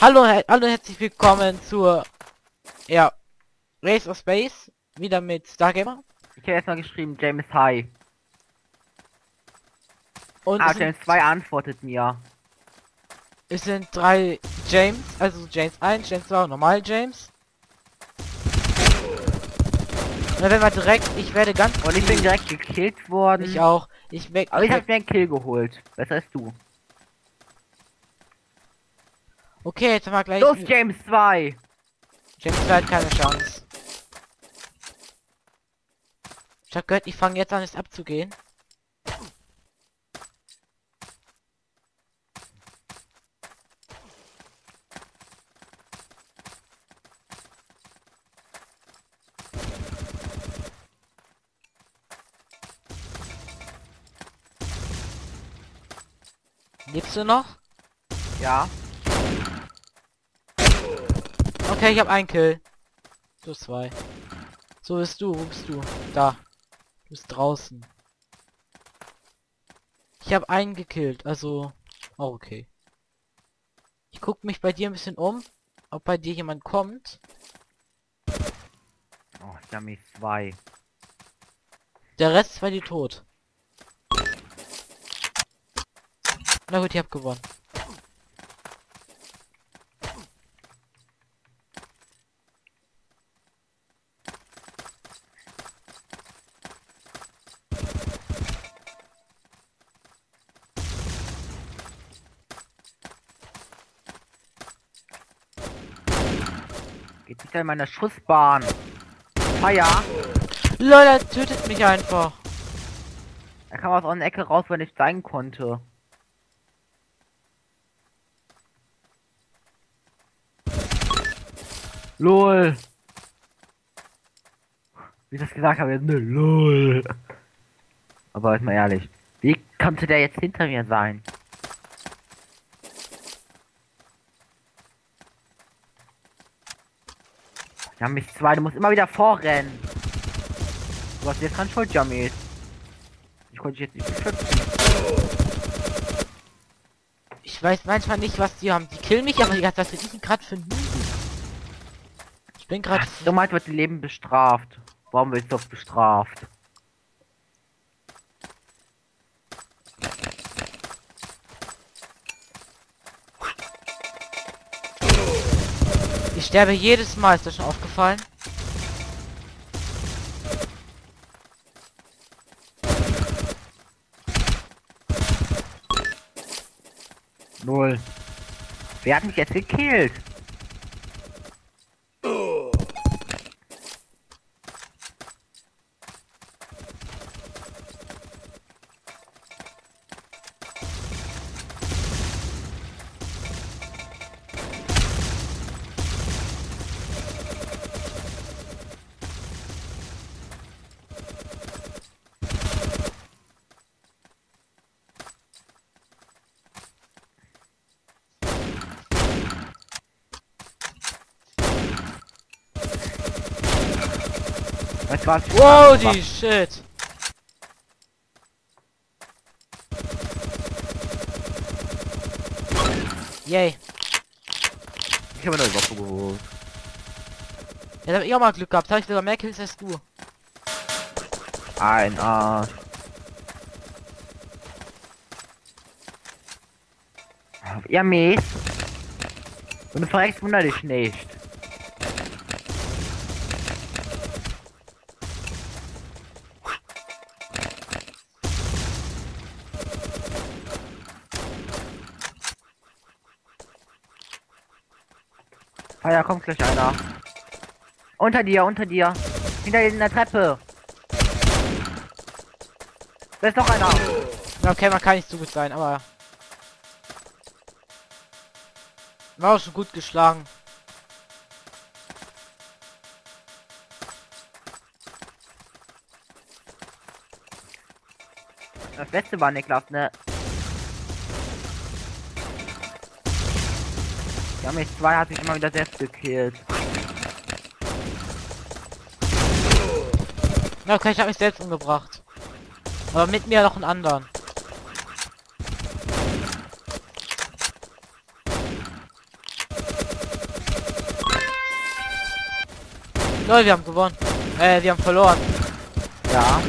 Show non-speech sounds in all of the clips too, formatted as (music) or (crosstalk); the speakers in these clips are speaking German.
Hallo, he hallo herzlich willkommen zur ja, Race of Space. Wieder mit Stargamer. Ich habe erstmal geschrieben, James High. Und Ah, James 2 antwortet mir. es sind drei James, also James 1, James 2 und normal James. Und dann werden wir direkt, ich werde ganz Und ich bin direkt gekillt worden. ich auch. Ich weg. Aber ich habe mir einen Kill geholt. Besser als du. Okay, jetzt haben wir gleich. Los, James 2! James 2 hat keine Chance. Ich hab gehört, ich fange jetzt an, es abzugehen. Lebst du noch? Ja. Okay, ich habe einen Kill. Du zwei. So bist du, wo bist du? Da. Du bist draußen. Ich habe einen gekillt, also auch okay. Ich guck mich bei dir ein bisschen um, ob bei dir jemand kommt. Oh, James 2. Der Rest war die tot. Na gut, ich hab gewonnen. Geht nicht in meiner Schussbahn. Feier. Lol, er tötet mich einfach. Er kam aus einer Ecke raus, wo er nicht sein konnte. LOL. Wie ich das gesagt habe, ne, LOL. Aber ist mal ehrlich. Wie konnte der jetzt hinter mir sein? Ja, mich zwei, du musst immer wieder vorrennen. Du hast jetzt kein Schuld, Jamis. Ich konnte dich jetzt nicht beschützen. Ich weiß manchmal nicht, was die haben. Die killen mich, aber die was bin ich gerade für? Ich bin gerade... Dummheit wird die Leben bestraft. Warum wird doch bestraft? Sterbe jedes Mal, ist das schon aufgefallen? Null. Wer hat mich jetzt gekillt? Mach- die Shit. Yay. Ich habe eine Waffe geholt. Jetzt hab ich auch mal Glück gehabt. Hab ich sogar mehr Kills als du. Ein Arsch. Ja, Mies. Und du verreckst, wunder dich nicht. Ja, kommt gleich einer. Unter dir, unter dir. Hinter dir in der Treppe. Da ist noch einer. Okay, man kann nicht so gut sein, aber... War auch schon gut geschlagen. Das letzte war Niklas, ne? Ja, mit 2 hat sich immer wieder selbst gekillt. Na okay, ich habe mich selbst umgebracht. Aber mit mir noch einen anderen. Lol, wir haben gewonnen. Äh, wir haben verloren. Ja.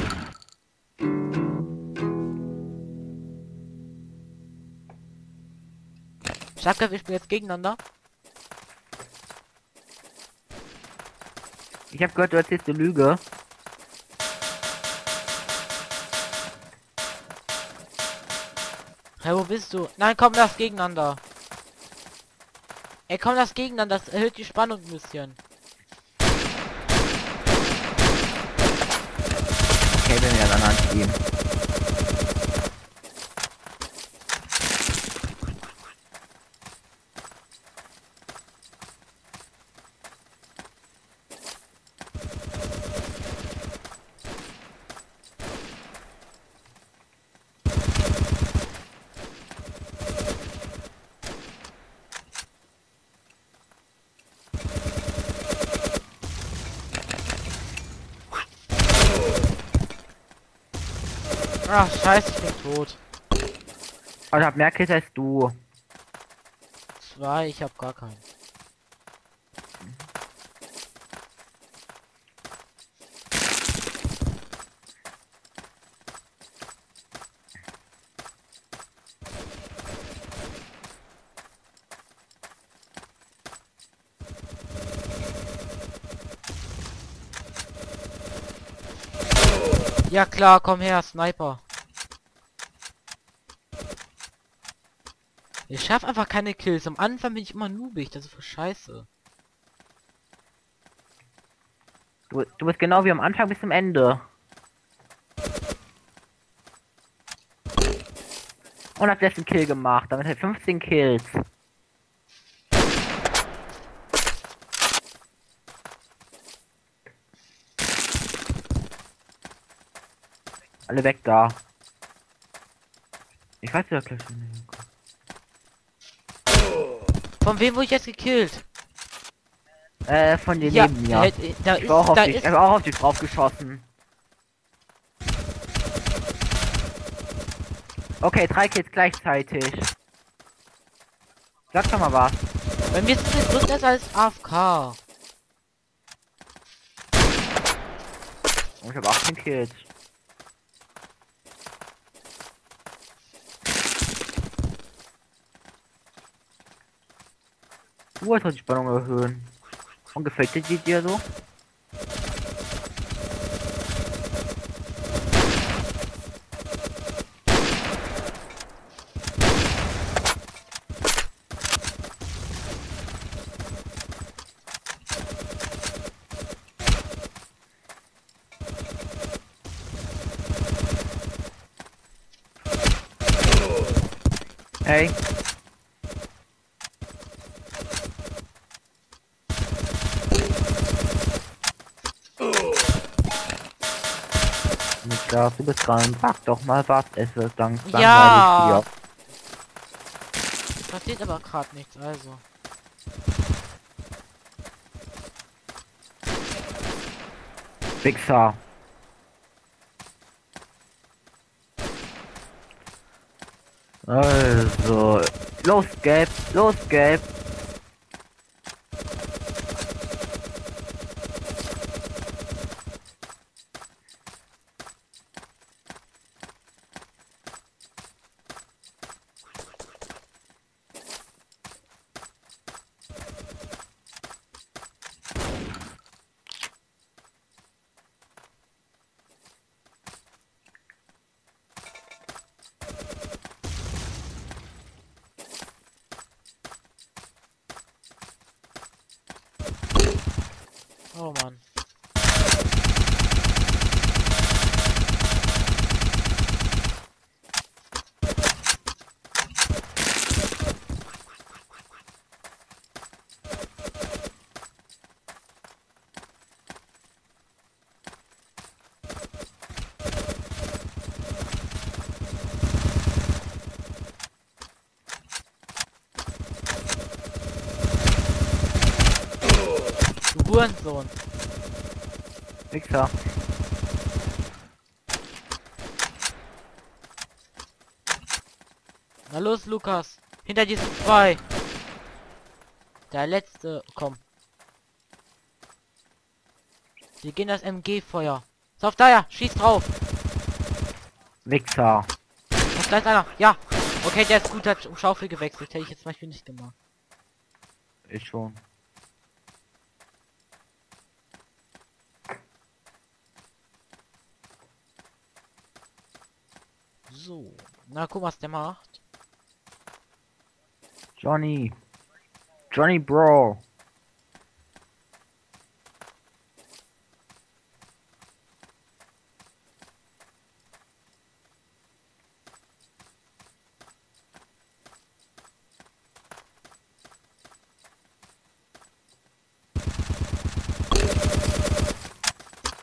Schacke, wir spielen jetzt gegeneinander. Ich habe gehört, du erzählst eine Lüge. Hey, wo bist du? Nein, komm, das gegeneinander. Ey, komm, das gegeneinander. Das erhöht die Spannung ein bisschen. Okay, bin in einem anderen Team. Ach, scheiße, ich bin tot. Ich hab mehr Kills als du. Zwei, ich hab gar keinen. Ja klar, komm her, Sniper. Ich schaff einfach keine Kills. Am Anfang bin ich immer noobig, das ist für scheiße. Du, du bist genau wie am Anfang bis zum Ende. Und hat letzten Kill gemacht. Damit hat er 15 Kills. Alle weg da. Ich weiß ja gleich nicht. Von wem wurde ich jetzt gekillt? Äh, von dir Ja, neben mir. äh, da Ich ist, war auch auf da dich, ist, ich war auch auf dich drauf geschossen. Okay, drei Kills gleichzeitig. Sag doch mal was. bei mir ist es das als AFK. Oh, ich habe 18 Kills. Du soll die Spannung erhöhen. Und gefällt dir die dir so? Du bist dran. Sag doch mal was. Es wird dann Ja. langweilig Es passiert aber gerade nichts, also. hier. Wichser. Also, los Gelb, los Gelb. Oh Mann. Hurensohn. Wichser. Na los, Lukas. Hinter dir sind zwei. Der letzte, komm. Wir gehen das MG-Feuer. Auf da ja, schieß drauf. Wichser. Da ist einer. Ja. Okay, der ist gut, hat um Schaufel gewechselt. Hätte ich jetzt zum Beispiel nicht gemacht. Ich schon. So. Na, guck, was der macht. Johnny. Johnny Bro.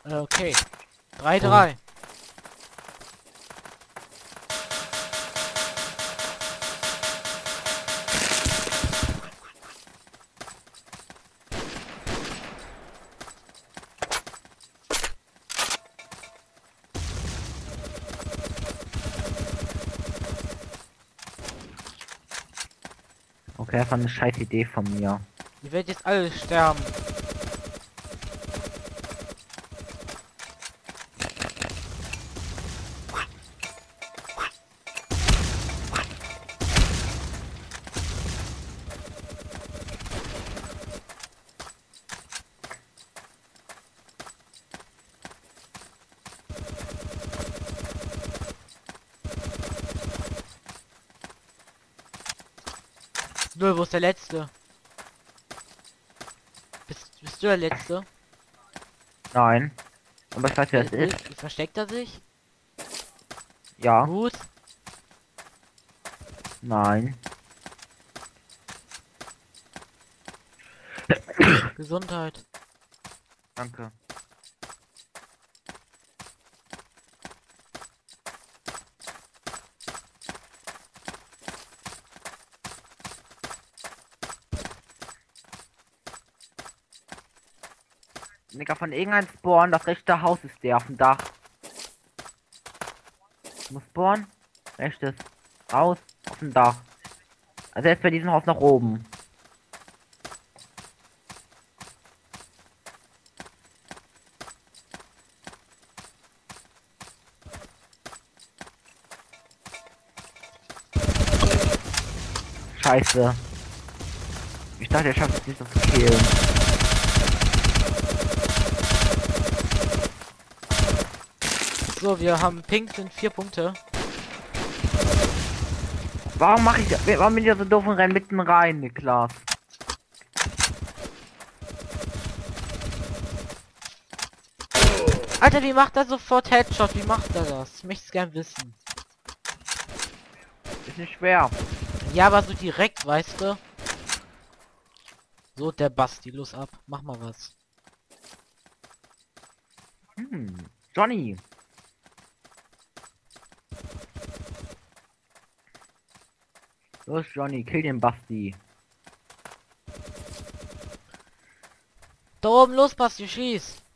Äh, Okay. 3-3. War eine scheiß Idee von mir. Ihr werdet jetzt alle sterben. Letzte? Bist, bist du der letzte? Nein. Aber ich weiß, wer es ist. äh, Versteckt er sich? Ja. Gut. Nein. Gesundheit. Danke. Digga, von irgendeinem Spawn, das rechte Haus ist der auf dem Dach. Muss Spawn? Rechtes. Raus, auf dem Dach. Also jetzt bei diesem Haus nach oben. Scheiße. Ich dachte, er schafft es nicht, das zu killen. So, wir haben Pink sind vier Punkte. Warum mache ich, warum bin ich so doof und renn mitten rein, Niklas? Alter, wie macht er sofort Headshot? Wie macht er das? Ich möchte es gern wissen. Ist nicht schwer. Ja, aber so direkt, weißt du? So, der Basti, los ab. Mach mal was. Hm. Johnny. Los, Johnny, kill den Basti. Da oben, los, Basti, schieß.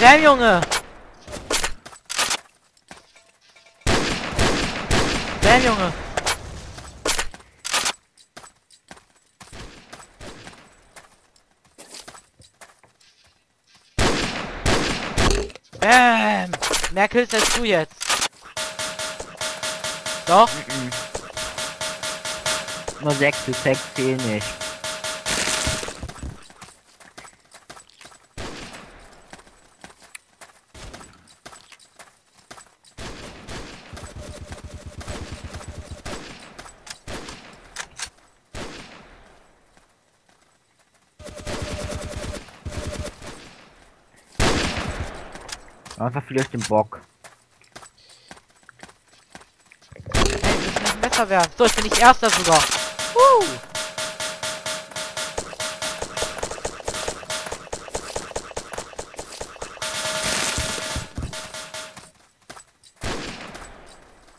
Der Junge! Der Junge! Bam! Kills als du jetzt. Doch? Mhm. Nur 6 bis 6 zählen nicht. einfach vielleicht den Bock. Messer werfen. So, ich bin nicht erster sogar. Woo!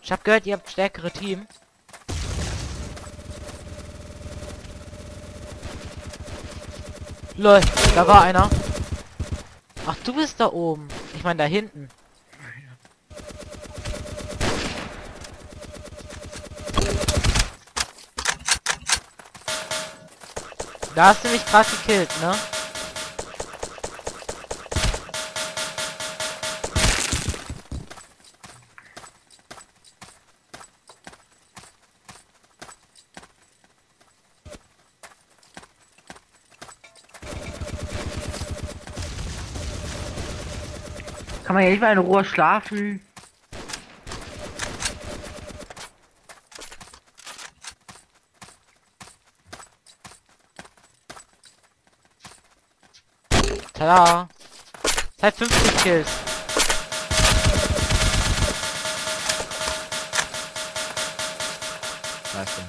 Ich hab gehört, ihr habt stärkere Team. Lol, da war einer. Ach, du bist da oben. Ich meine da hinten. Da hast du mich gerade gekillt, ne? Kann man hier nicht mal in Ruhe schlafen? Tada! Seit 50 Kills. Scheiße.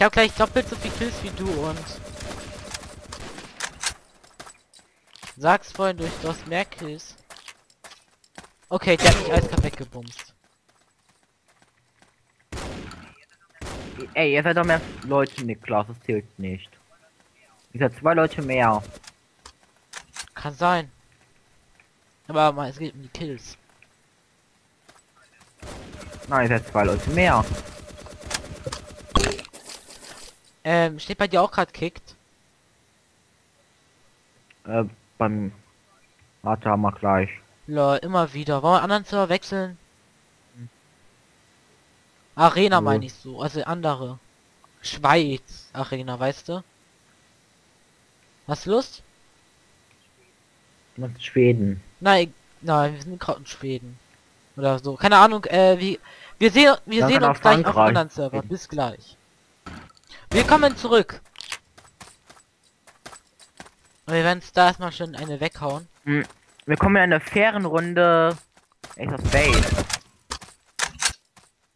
Ich habe gleich doppelt so viel Kills wie du und sag's vorhin durch, du hast mehr Kills. Okay, der hat mich eiskalt weggebumst. Ey, ihr seid doch mehr Leute, Niklas, das zählt nicht. Ihr seid zwei Leute mehr. Kann sein. Aber mal, es geht um die Kills. Nein, ihr seid zwei Leute mehr. Ähm, steht bei dir auch gerade kickt? Äh, beim... Warte, haben wir gleich. Lol, immer wieder. Wollen wir anderen Server wechseln? Arena Jo. meine ich so, also andere. Schweiz Arena, weißt du? Hast du Lust? Ist Schweden. Nein, nein, wir sind gerade in Schweden. Oder so. Keine Ahnung, äh, wie. Wir sehen wir Dann sehen uns gleich auf anderen Server. Bis gleich. Willkommen zurück. Und wir werden uns da erstmal schon eine weghauen. Wir kommen in einer fairen Runde. Ace of Base.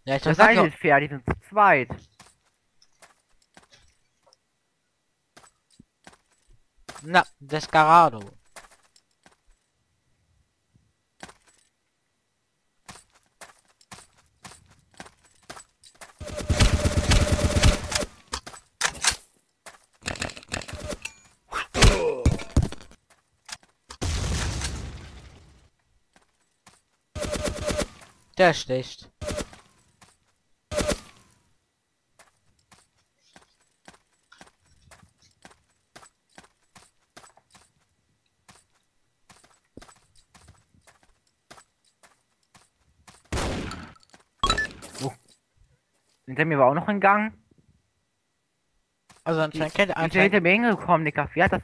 Ja, ich Das ist fair, die sind zu zweit. na, Descarado. Der ist schlecht. Hinter mir war auch noch ein Gang. Also anscheinend kennt er Ich bin hinter mir hingekommen, Niklas. Wie hat das...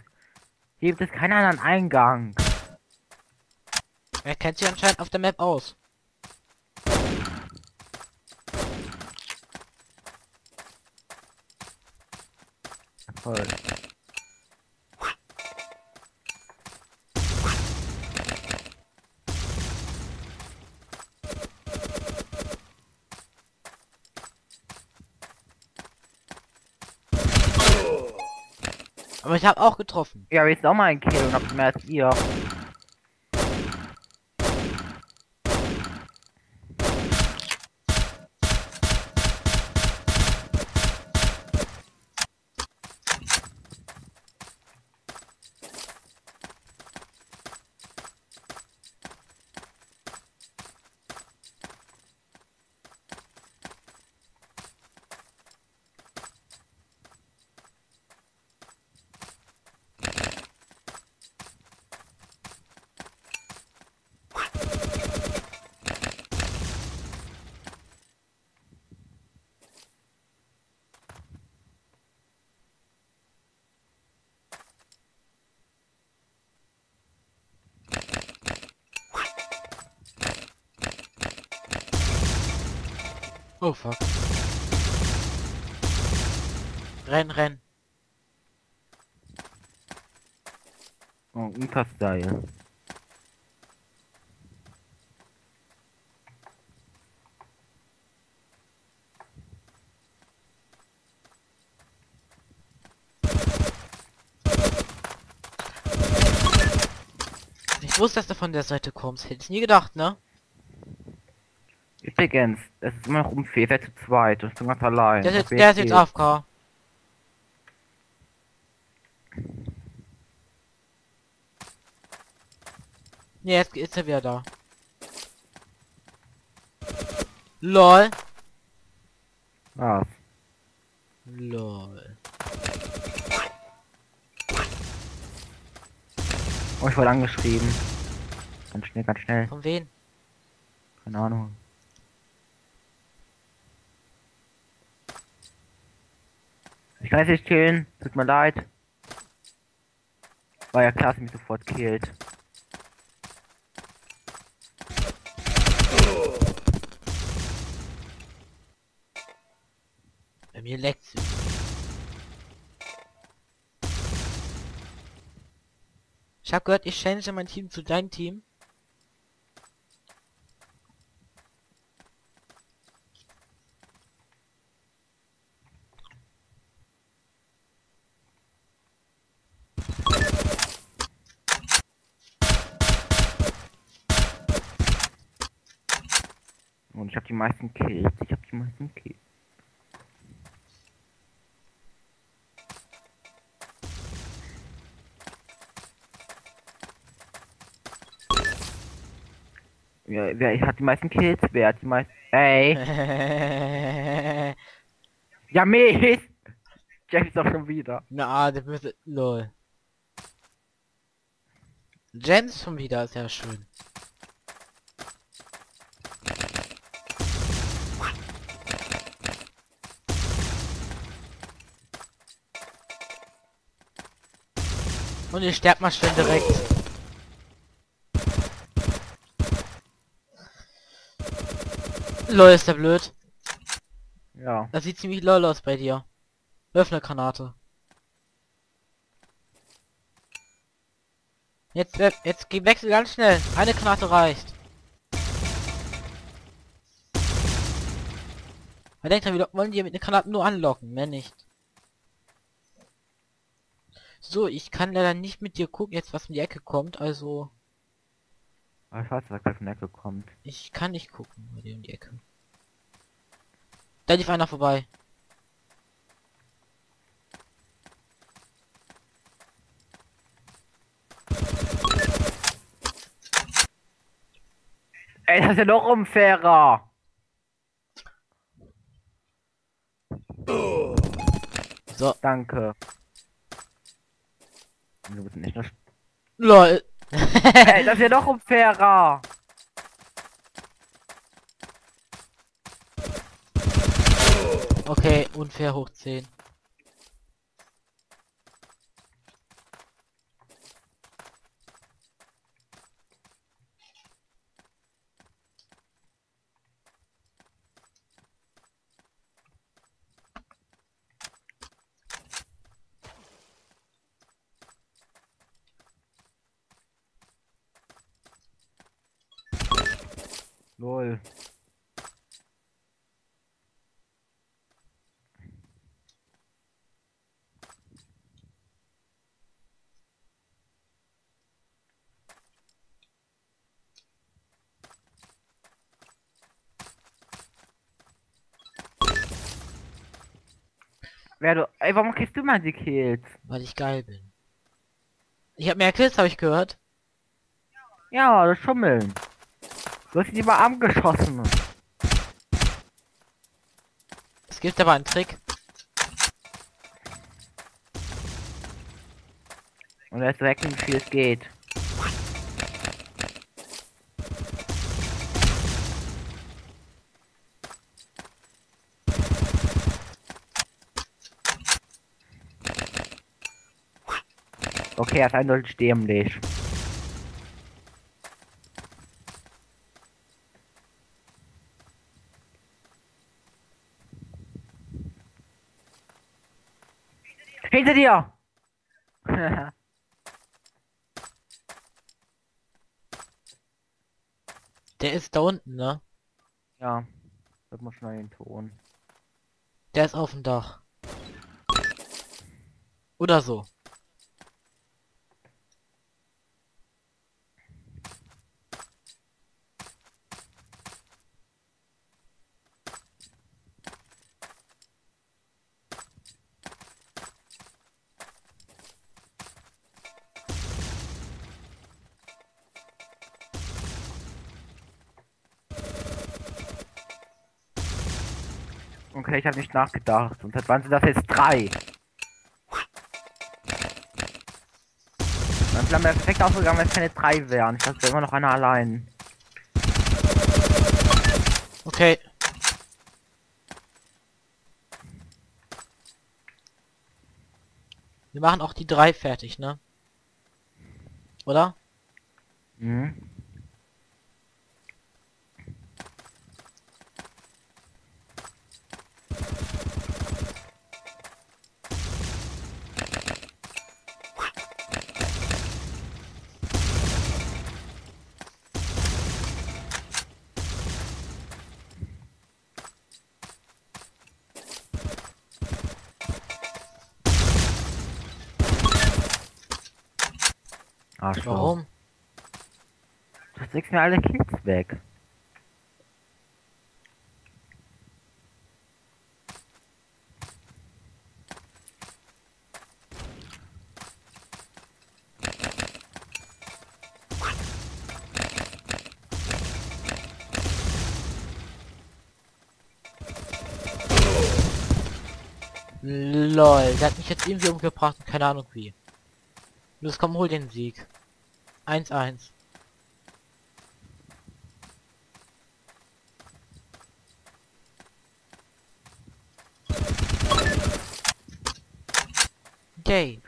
Hier gibt es keinen anderen Eingang. Er kennt sich anscheinend auf der Map aus. Toll. Aber ich habe auch getroffen. Ja, sind auch mal ein Kill und habt mehr als ihr. Oh fuck. Renn, renn. Oh, Uta-Style. Ich wusste, dass du von der Seite kommst. Hätte ich nie gedacht, ne? Übrigens, es ist immer noch unfair, wer zu zweit und bin ganz allein. Der ist jetzt, Auf wer der ist jetzt? AFK. Ne, jetzt ist er wieder da. LOL. Was? LOL. Oh, ich wurde angeschrieben. Ganz schnell, ganz schnell. Von wen? Keine Ahnung. Ich jetzt nicht killen. Tut mir leid. War ja klar, dass mich sofort killt. Bei mir leckt's. Ich hab gehört, ich change mein Team zu deinem Team. Meisten Kills. Ich habe die meisten Kills. Wer, wer hat die meisten Kills? Wer hat die meisten... Ey! (laughs) Ja, Mist! Jack ist doch schon wieder. Na, der böse. Lol. Jens schon wieder, ist ja schön. Und ihr sterbt mal schön direkt. Lol, ist der blöd. Ja. Das sieht ziemlich lol aus bei dir. Eine Granate. Jetzt, we- jetzt geh wechsel ganz schnell. Eine Granate reicht. Man denkt dran, wir wollen die mit einer Granate nur anlocken, mehr nicht. So, ich kann leider nicht mit dir gucken, jetzt was in die Ecke kommt, also ich weiß, was gleich von der Ecke kommt. ich kann nicht gucken bei dir um die Ecke. Da lief einer vorbei. Ey, das ist ja noch unfairer! So, Danke. Du bist nicht nur... lol. Ey, das ist ja noch unfairer! Okay, unfair hoch 10. Lol. Wer du. Ey, warum kriegst du mal die Kills? Weil ich geil bin. Ich hab mehr Kills, habe ich gehört. Ja, das Schummeln. Du hast die mal angeschossen. Es gibt aber einen Trick. Und er ist direkt wie viel es geht. Okay, er ist eindeutig dämlich. Dir! Der ist da unten, ne? ja, das muss schnell den Ton. Der ist auf dem Dach. Oder so. Okay, ich habe nicht nachgedacht. Und seit wann sind das jetzt drei? Dann wäre perfekt ausgegangen, wenn es keine drei wären. Ich dachte immer noch einer allein. Okay. Wir machen auch die drei fertig, ne? Oder? Mhm. Du legst mir alle Kills weg. Lol, der hat mich jetzt irgendwie umgebracht, keine Ahnung wie. Los, komm, hol den Sieg. 1-1. Yay.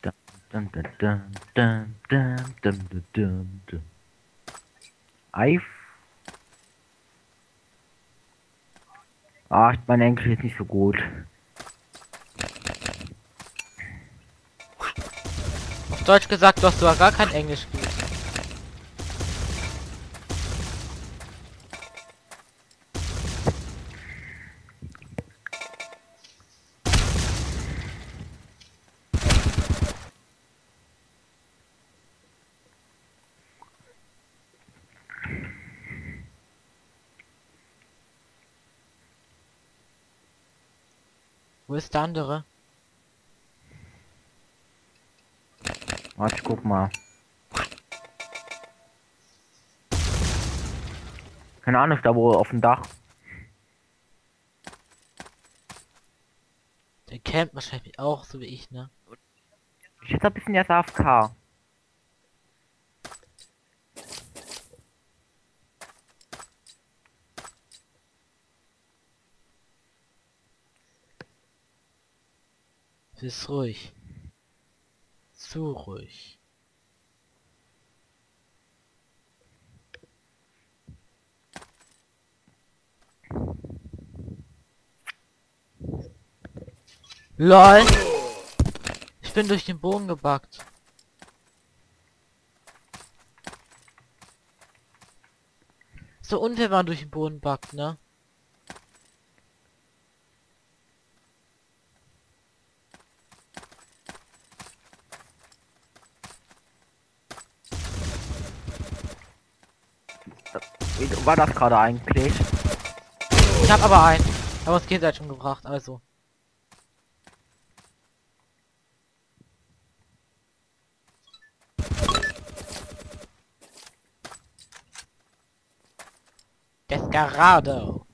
Dun, dun, dun, dun, dun, dun, dun, dun. Eif. Ah, mein Englisch ist nicht so gut. Auf Deutsch gesagt, du hast sogar gar kein Englisch gut. Der andere? Warte, ich guck mal. Keine Ahnung, da wo auf dem Dach. Der campt wahrscheinlich auch, so wie ich, ne? Ich jetzt ein bisschen jetzt AFK. Es ist ruhig. Zu ruhig. LOL! Ich bin durch den Bogen gebackt. So unfair, man durch den Boden backt, ne? Wie war das gerade eigentlich? Ich hab aber einen. Aber uns gegenseitig umgebracht, also. Descarado.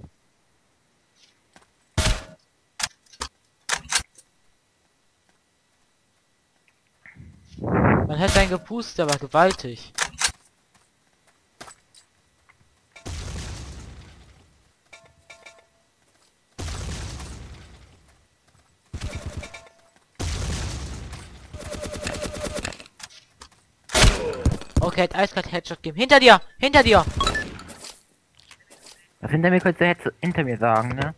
Man hätte ein gepustet, aber gewaltig. Hat eiskalt Headshot geben. Hinter dir! Hinter dir! Was hinter mir könntest du jetzt hinter mir sagen, ne?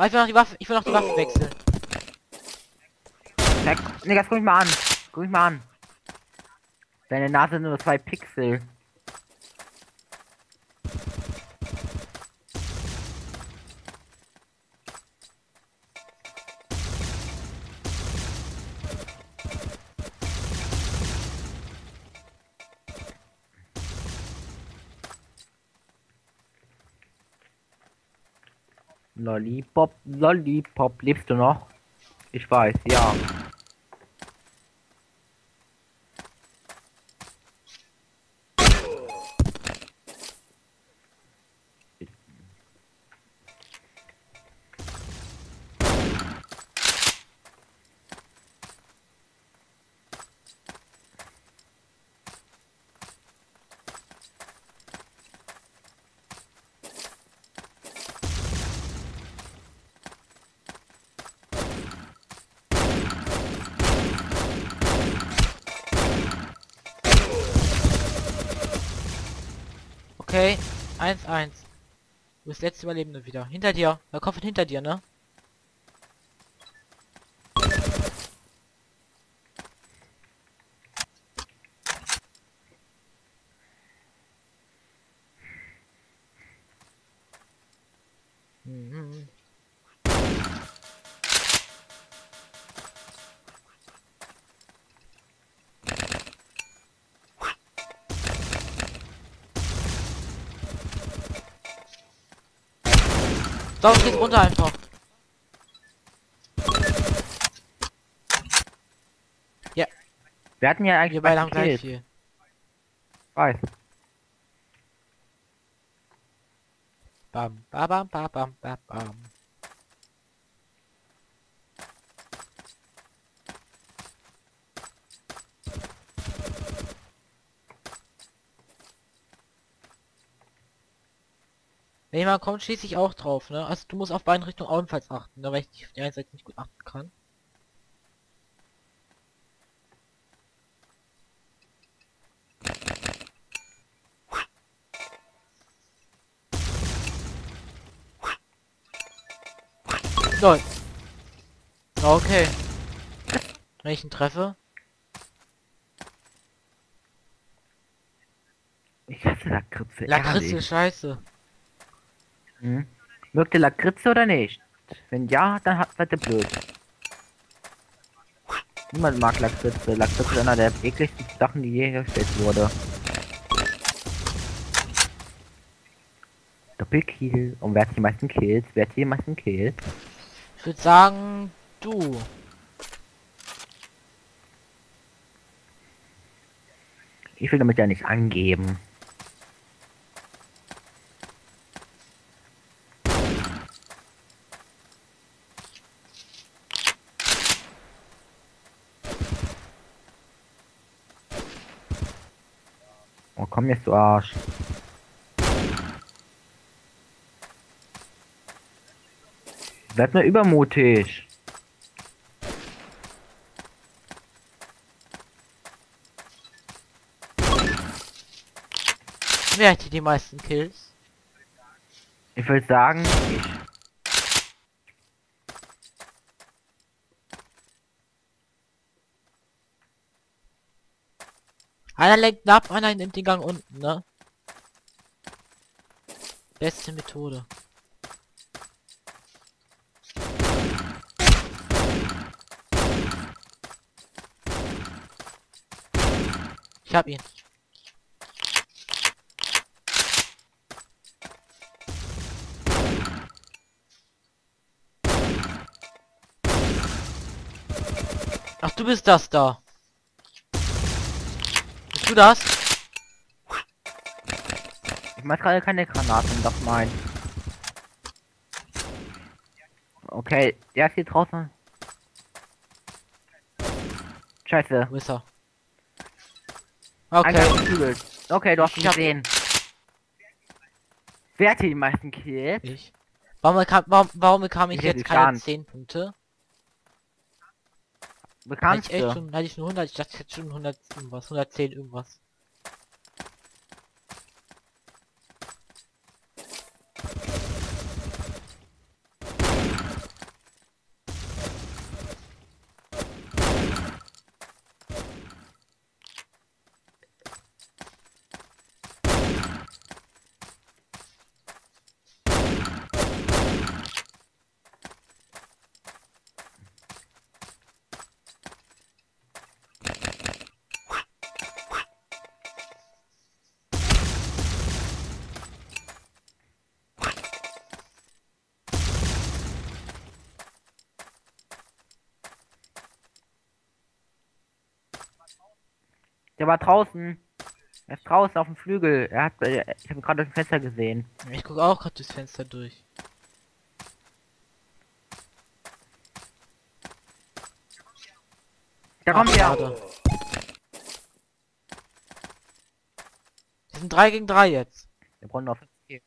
Ich will noch die Waffe, ich will noch die Waffe wechseln. Ne, das guck mich mal an. Guck mich mal an. Deine Nase nur zwei Pixel. Lollipop, Lollipop, lebst du noch? Ich weiß, ja. Okay, 1-1. Du bist letzte Überlebende wieder. Hinter dir. Der Kopf hinter dir, ne? So, geht runter einfach. Wir hatten ja Wir eigentlich beide haben gleich viel. Weiß. Bam, ba, bam, ba, bam, ba, bam. Wenn jemand kommt, schieße ich auch drauf, ne? Also du musst auf beiden Richtungen ebenfalls achten, ne? weil ich auf die eine Seite nicht gut achten kann. Lol. Okay. Wenn ich ihn treffe. Ich hasse Lakritze. Lakritze, ehrlich. scheiße. Hm? Mögt ihr Lakritze oder nicht? Wenn ja, dann hat seid ihr blöd. Niemand mag Lakritze. Lakritze ist einer der ekligsten Sachen, die je hergestellt wurde. Doppelkill. Und wer hat die meisten Kills? Wer hat die meisten Kills? Ich würde sagen, du. Ich will damit ja nicht angeben. Jetzt, du Arsch. Bleib nur übermutig. Wer hat hier die meisten Kills? Ich würde sagen, ich. Einer lenkt ab, einer nimmt den Gang unten, ne? Beste Methode. Ich hab ihn. Ach, du bist das da. Du das? Ich mach gerade keine Granaten, das mein. Okay, der ist hier draußen. Scheiße. Wo ist er? Okay. Okay, du hast ihn gesehen. Wer hat hier die meisten Kills? Ich. Warum, bekam, warum, warum bekam ich Ich jetzt keine gekannt. 10 Punkte? Hatte Bekannt ich echt schon, hatte ich nur 100, ich dachte ich hätte schon 100 irgendwas, 110 irgendwas. War draußen. Er ist draußen auf dem Flügel. Er hat, äh, ich habe gerade durch dem Fenster gesehen. Ich gucke auch gerade durchs Fenster durch. Da Ach, kommt er. schade. Wir sind 3 gegen 3 jetzt. Wir brauchen noch 5 Kills.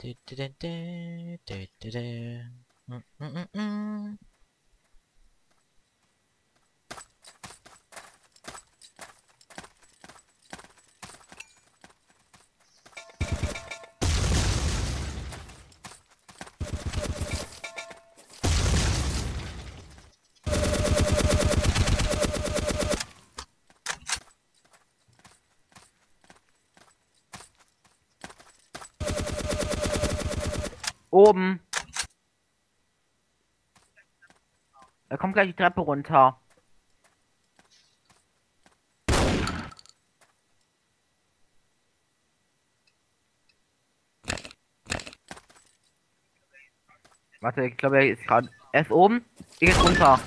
Du, du, du, du, du, du, du. Mm, mm, mm, mm. Oben. Kommt gleich die Treppe runter. Warte, ich glaube, er ist gerade. Er ist oben. Ich gehe runter.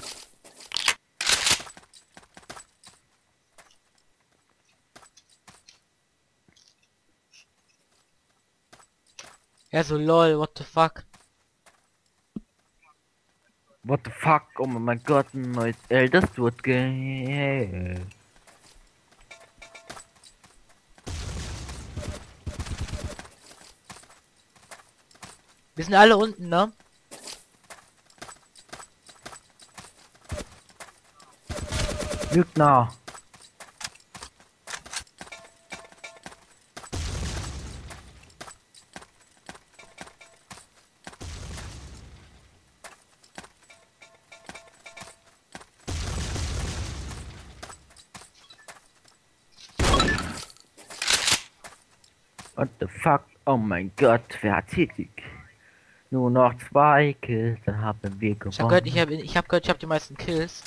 Ja, so lol, what the fuck. What the fuck? Oh mein Gott, ein neues Elder Sword Game. Wir sind alle unten, ne? Lügner. Oh mein Gott, wer hat Titik? Nur noch zwei Kills, dann haben wir gewonnen. Ich hab gehört, ich hab, ich hab gehört, ich hab die meisten Kills.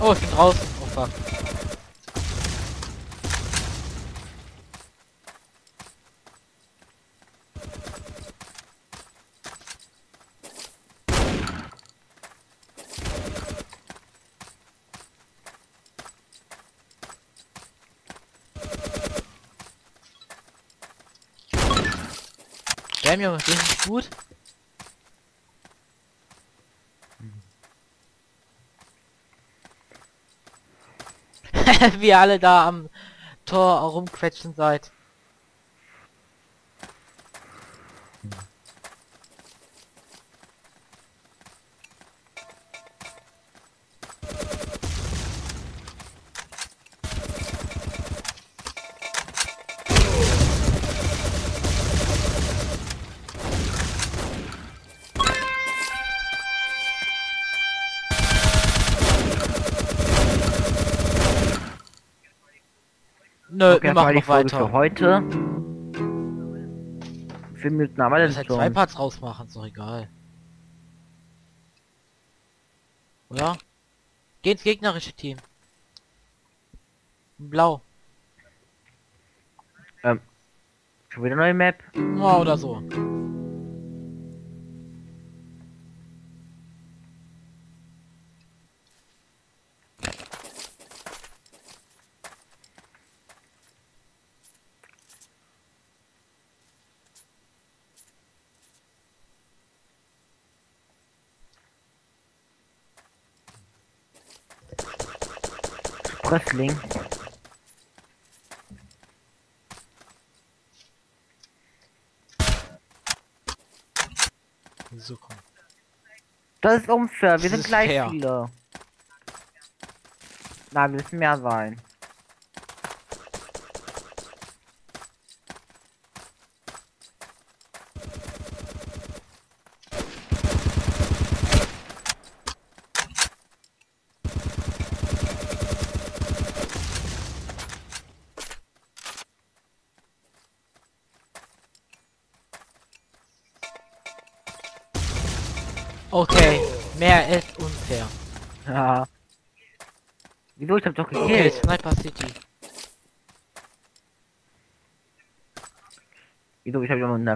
Oh, ich bin draußen. Oh fuck. Damn, Junge, den ist gut. (laughs) Wie alle da am Tor rumquetschen seid. Wir machen noch Folge weiter. für heute. Vier Minuten haben wir Wir halt zwei. Parts rausmachen, ist doch egal. Oder? Geh ins gegnerische Team. Blau. Schon wieder neue Map. Oh, oder so. Wrestling. So komm. Das ist unfair. Wir Das sind gleich fair. viele. Nein, wir müssen mehr sein.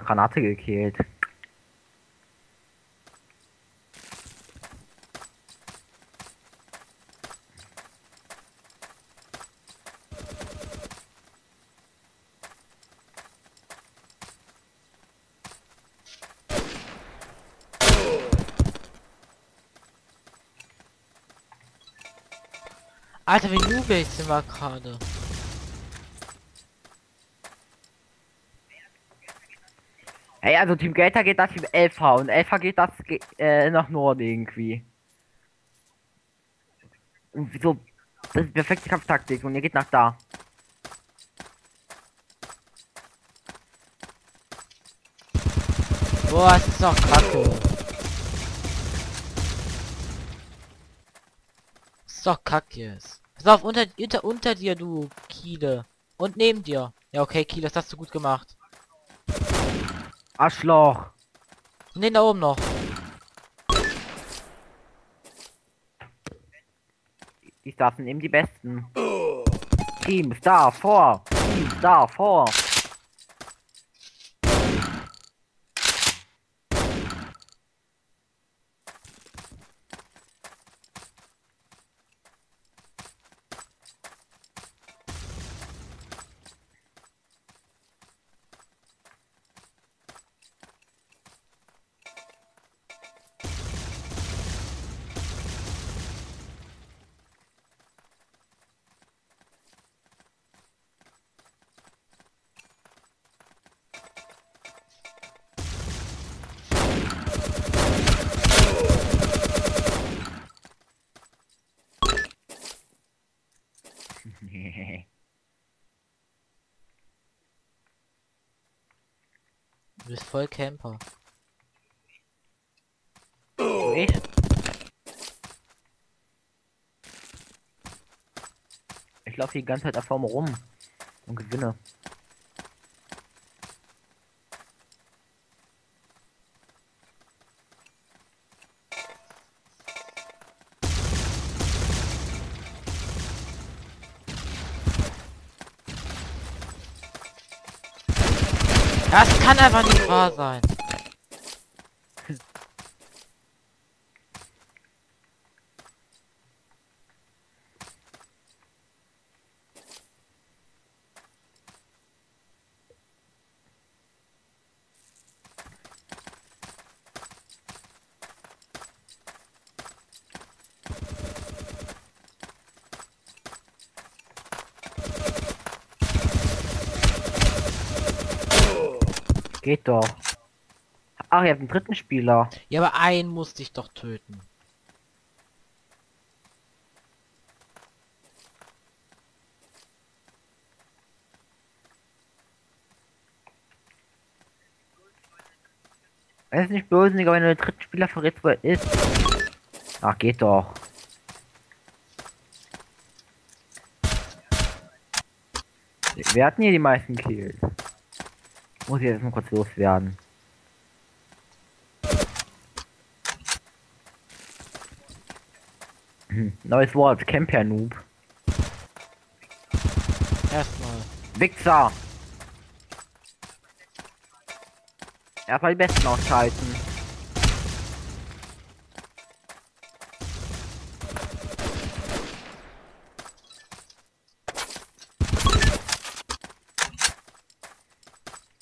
Granate gekillt. Alter, wie Nubel sind wir gerade. Ey, also Team Gator geht das Team Elfa und Elfa geht das äh, nach Norden irgendwie. Wieso? Das ist perfekte Kampftaktik und ihr geht nach da. Boah, es ist doch kacke. Ist doch kacke. Pass auf, unter, unter, unter dir, du Kiele. Und neben dir. Ja, okay, Kiele, das hast du gut gemacht. Arschloch. Und den da oben noch. Die Stars sind eben die besten. Team Star vor. Team Star vor. Du bist voll Camper. ich? Ich laufe die ganze Zeit da vorne rum und gewinne. Das kann einfach nicht wahr sein. Geht doch. Ach, ihr habt einen dritten Spieler. Ja, aber einen musste ich doch töten. Es ist nicht böse, wenn du den dritten Spieler verrätst, wo er ist. Ach, geht doch. Wir hatten hier die meisten Kills. Muss ich jetzt mal kurz loswerden. Hm, Neues Wort, Camper Noob. Erstmal. Wichser! Erstmal die Besten ausschalten.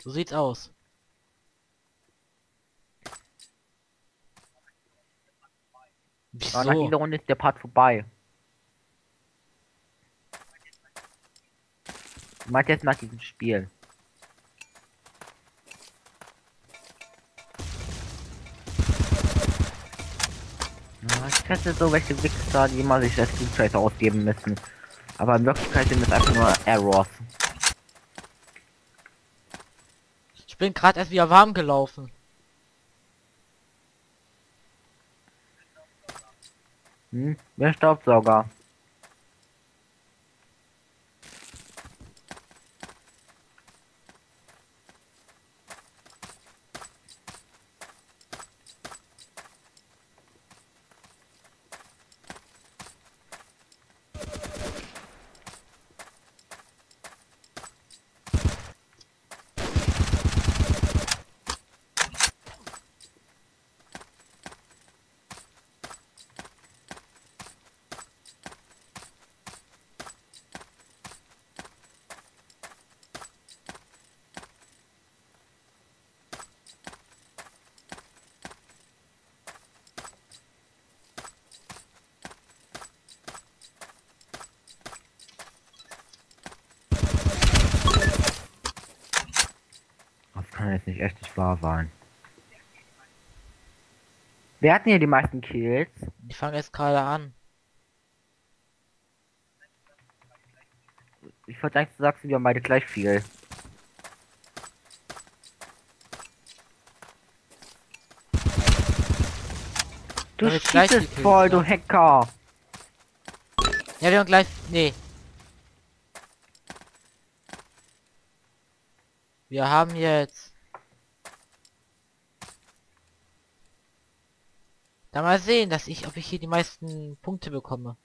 So sieht's aus. Aber nach Wieso? dieser Runde ist der Part vorbei. Ich meinte jetzt nach diesem Spiel. Ja, ich hätte so welche Wichser, die immer sich als Flugscheiße ausgeben müssen. Aber in Wirklichkeit sind es einfach nur Errors. Ich bin gerade erst wieder warm gelaufen. Hm? Wer Staubsauger? Jetzt nicht echt nicht wahr sein. Wer hat denn hier die meisten Kills? Die fangen jetzt gerade an. Ich sagen, du sagst, wir haben beide gleich viel. Du schießt voll, du Hacker. Ja, wir haben gleich. Nee. Wir haben jetzt. Da mal sehen, dass ich, ob ich hier die meisten Punkte bekomme.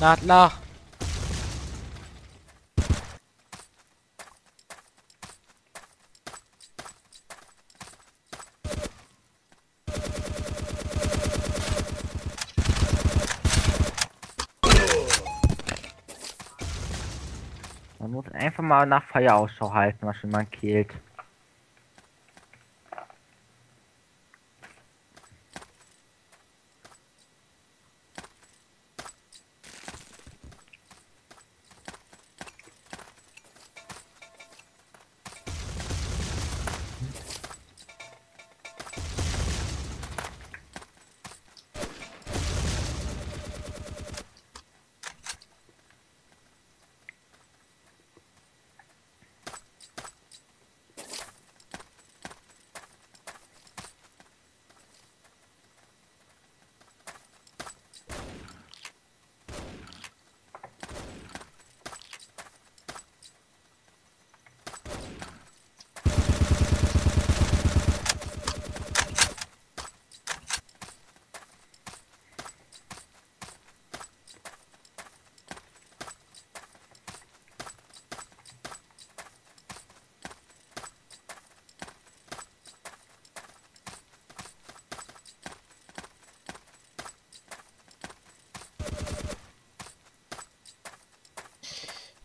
Nadler. Nach Feuer Ausschau halten, was schon man killt.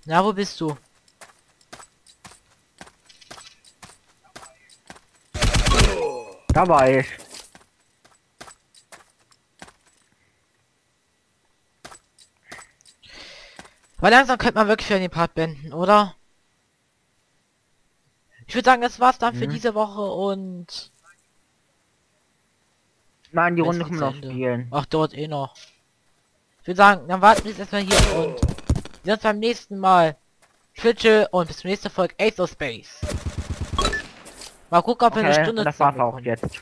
Na, wo bist du? Da war ich. Aber langsam könnte man wirklich für den Part beenden, oder? Ich würde sagen, das war's dann für Mhm. diese Woche und... Nein, die Runde können wir noch spielen. Ach, dort eh noch. Ich würde sagen, dann warten wir jetzt erstmal hier und... Wir sehen uns beim nächsten Mal. Twitche und bis zum nächsten Folge Ace of Space. Mal gucken, ob wir Okay, eine und Stunde das war's auch jetzt.